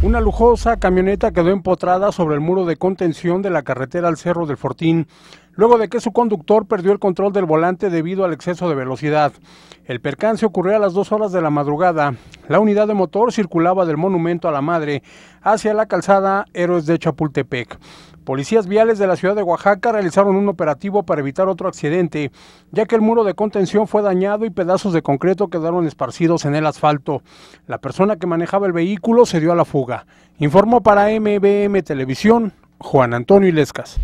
Una lujosa camioneta quedó empotrada sobre el muro de contención de la carretera al Cerro del Fortín, luego de que su conductor perdió el control del volante debido al exceso de velocidad. El percance ocurrió a las dos horas de la madrugada. La unidad de motor circulaba del Monumento a la Madre hacia la calzada Héroes de Chapultepec. Policías viales de la ciudad de Oaxaca realizaron un operativo para evitar otro accidente, ya que el muro de contención fue dañado y pedazos de concreto quedaron esparcidos en el asfalto. La persona que manejaba el vehículo se dio a la fuga. Informó para MBM Televisión Juan Antonio Ilescas.